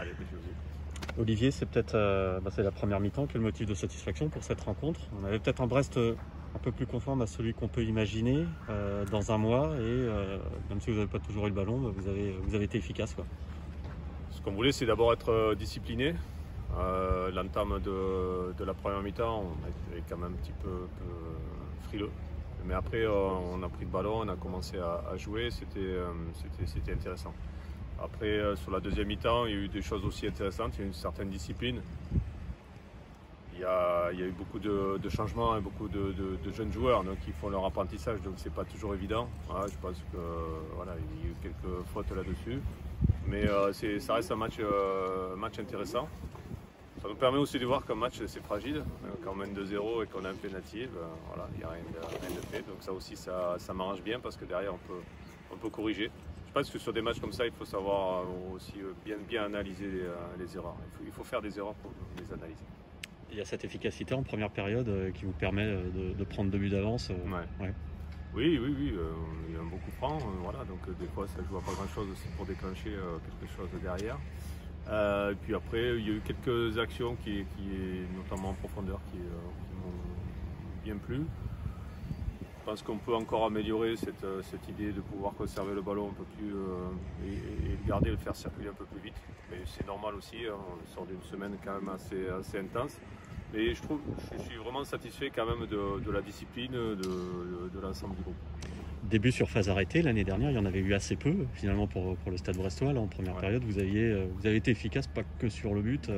Allez, Olivier, c'est peut-être euh, bah, la première mi-temps. Quel motif de satisfaction pour cette rencontre On avait peut-être un Brest euh, un peu plus conforme à celui qu'on peut imaginer euh, dans un mois. Et euh, même si vous n'avez pas toujours eu le ballon, bah, vous, avez, vous avez été efficace. Quoi. Ce qu'on voulait, c'est d'abord être discipliné. L'entame de, de la première mi-temps, on été quand même un petit peu, peu frileux. Mais après, on a pris le ballon, on a commencé à, à jouer, c'était intéressant. Après, euh, sur la deuxième mi-temps, il y a eu des choses aussi intéressantes, il y a eu une certaine discipline. Il y a, eu beaucoup de, changements et beaucoup de, jeunes joueurs qui font leur apprentissage, donc c'est pas toujours évident. Je pense que voilà, il y a eu quelques fautes là-dessus. Mais euh, ça reste un match, euh, intéressant. Ça nous permet aussi de voir qu'un match c'est fragile. Euh, Quand on mène 2-0 et qu'on a un pénalty, ben, voilà, il n'y a rien de, fait. Donc ça aussi ça, ça m'arrange bien parce que derrière on peut corriger. Je pense que sur des matchs comme ça, il faut savoir euh, aussi euh, bien, bien analyser les, euh, les erreurs. Il faut, il faut faire des erreurs pour les analyser. Il y a cette efficacité en première période qui vous permet de, de prendre deux buts d'avance. Ouais. ouais. Oui, oui, oui, il y a un bon coup franc, voilà, donc des fois ça joue à pas grand chose aussi pour déclencher quelque chose derrière. Euh, et puis après, il y a eu quelques actions qui, qui notamment en profondeur, qui, qui m'ont bien plu. Je pense qu'on peut encore améliorer cette, euh, cette idée de pouvoir conserver le ballon un peu plus euh, et, et le garder, le faire circuler un peu plus vite. Mais c'est normal aussi, hein, on sort d'une semaine quand même assez, assez intense. Mais je trouve, je suis vraiment satisfait quand même de, de la discipline de, de- de l'ensemble du groupe. Début sur phase arrêtée, l'année dernière, il y en avait eu assez peu finalement pour, pour le stade brestois. Là, en première Ouais. période, vous, aviez, euh, vous avez été efficace, pas que sur le but.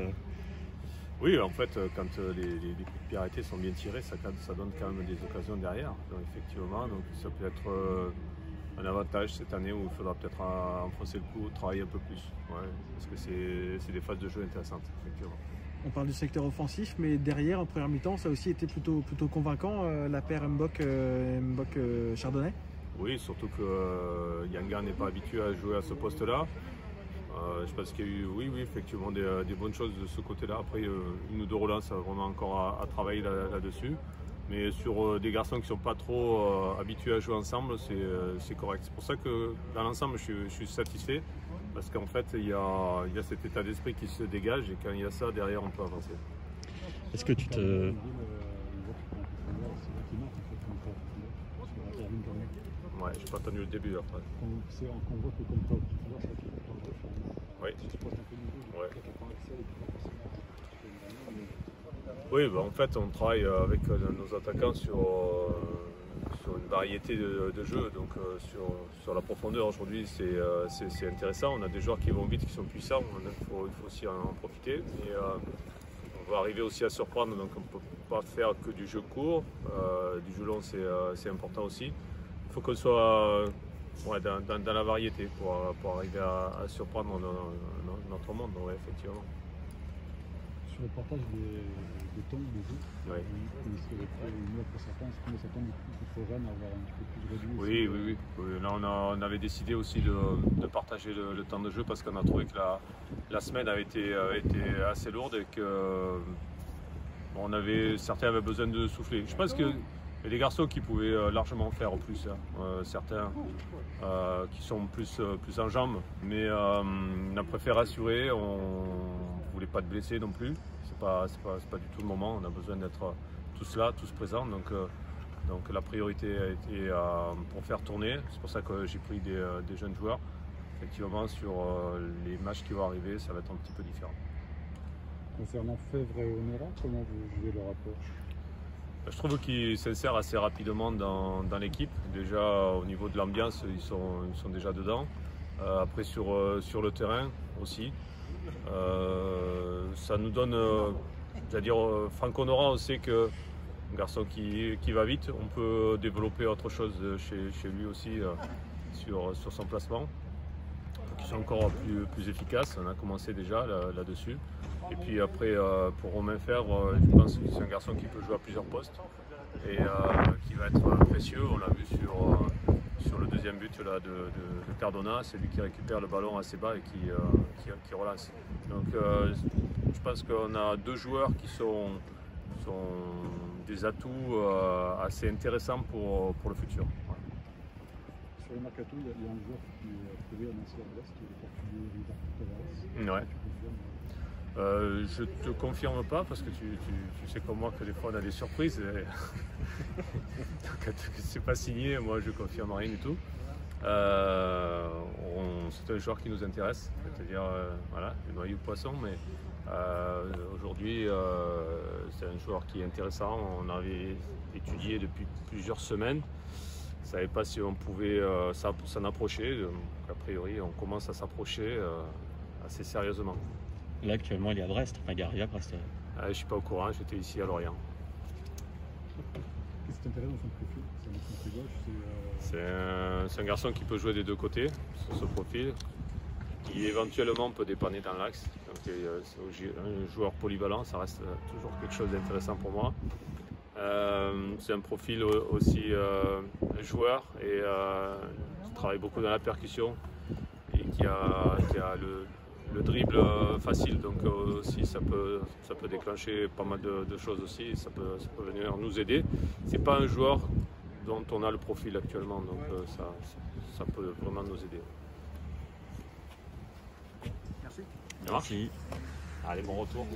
Oui, en fait, euh, quand euh, les, les- les coups de pied arrêtés sont bien tirés, ça, ça donne quand même des occasions derrière. Donc, effectivement, donc, ça peut être euh, un avantage cette année où il faudra peut-être enfoncer le coup, travailler un peu plus. Ouais, parce que c'est des phases de jeu intéressantes, effectivement. On parle du secteur offensif, mais derrière, en première mi-temps, ça a aussi été plutôt, plutôt convaincant, euh, la paire Mbok, euh, Mbok euh, Chardonnay? Oui, surtout que Yanga n'est pas habitué à jouer à ce poste-là. Euh, je pense qu'il y a eu, oui, oui, effectivement, des, euh, des bonnes choses de ce côté-là. Après, euh, une ou deux relances, ça a vraiment encore à, à travailler là- là-dessus. Mais sur euh, des garçons qui ne sont pas trop euh, habitués à jouer ensemble, c'est euh, correct. C'est pour ça que dans l'ensemble, je, suis- je suis satisfait. Parce qu'en fait, il y a, il y a cet état d'esprit qui se dégage et quand il y a ça, derrière, on peut avancer. Est-ce que tu te. Ouais, je n'ai pas entendu le début après. Oui. Ouais. Oui, bah, en fait, on travaille euh, avec euh, nos attaquants sur, euh, sur une variété de, de jeux. Donc, sur, sur la profondeur, aujourd'hui, c'est intéressant. On a des joueurs qui vont vite, qui sont puissants. Il faut, il faut aussi en profiter. Et, on va arriver aussi à surprendre. Donc, on ne peut pas faire que du jeu court. Du jeu long, c'est important aussi. Il faut qu'on soit ouais, dans, dans- dans la variété pour, euh, pour arriver à, à surprendre no- no- notre monde. Ouais, effectivement. Sur le partage des, des temps des mieux certains, pour Rennes à avoir un petit peu plus réduit Oui, oui, euh, oui. Oui, Là, on, a- on avait décidé aussi de, de partager le, le temps de jeu parce qu'on a trouvé que la, la semaine avait été, avait été assez lourde et que bon, on avait, certains avaient besoin de souffler. Je pense qu'il y a des garçons qui pouvaient euh, largement faire en plus. hein. Euh, certains euh, qui sont plus, plus en jambes. Mais on a préféré assurer. On ne voulait pas de blessés non plus. Pas, c'est pas, pas du tout le moment. On a besoin d'être tous là, tous présents. Donc, donc la priorité a été pour faire tourner. C'est pour ça que j'ai pris des, jeunes joueurs. Effectivement, sur les matchs qui vont arriver, ça va être un petit peu différent. Concernant Fèvre et Honora, comment vous jugez le rapport? Je trouve qu'ils s'insèrent assez rapidement dans, l'équipe. Déjà au niveau de l'ambiance, ils sont, déjà dedans. Euh, après sur, euh, sur le terrain aussi. Euh, ça nous donne, c'est-à-dire Franck Honora, on sait que un garçon qui, qui va vite, on peut développer autre chose chez, chez lui aussi sur, sur son placement. Qui sont encore plus, plus efficaces, on a commencé déjà là- là-dessus. Et puis après, euh, pour Romain Fèvre, euh, je pense que c'est un garçon qui peut jouer à plusieurs postes et euh, qui va être précieux. On l'a vu sur, sur le deuxième but là, de, de- Cardona, c'est lui qui récupère le ballon assez bas et qui, qui, qui relance. Donc je pense qu'on a deux joueurs qui sont, sont des atouts assez intéressants pour, pour le futur. Sur mercato, il y a, il y a un joueur qui est trouvé annoncé à l'Est, le portugais Ricardo Tavares. Ouais. Euh, je te confirme pas parce que tu, tu- tu sais comme moi que des fois on a des surprises. et- Quand c'est pas signé, moi je confirme rien du tout. Euh, c'est un joueur qui nous intéresse, c'est-à-dire euh, voilà, le noyau de poisson, mais euh, aujourd'hui euh, c'est un joueur qui est intéressant. On avait étudié depuis plusieurs semaines. On ne savait pas si on pouvait euh, s'en approcher. Donc, a priori, on commence à s'approcher euh, assez sérieusement. Là, actuellement, il est à Brest. Enfin, il est arrivé à Brest. Ah, je ne suis pas au courant, j'étais ici à Lorient. Qu'est-ce qui t'intéresse dans son profil? C'est un centre gauche, c'est. euh, un, garçon qui peut jouer des deux côtés sur ce profil, qui éventuellement peut dépanner dans l'axe. Donc c'est un joueur polyvalent, ça reste toujours quelque chose d'intéressant pour moi. Euh, c'est un profil au- aussi euh, joueur et euh, qui travaille beaucoup dans la percussion et qui a, qui a le, le dribble facile. Donc aussi ça peut, ça peut déclencher pas mal de, de choses aussi. et Ça peut, ça peut venir nous aider. C'est pas un joueur dont on a le profil actuellement, donc euh, ça, ça peut vraiment nous aider. Merci. Merci. Allez, bon retour.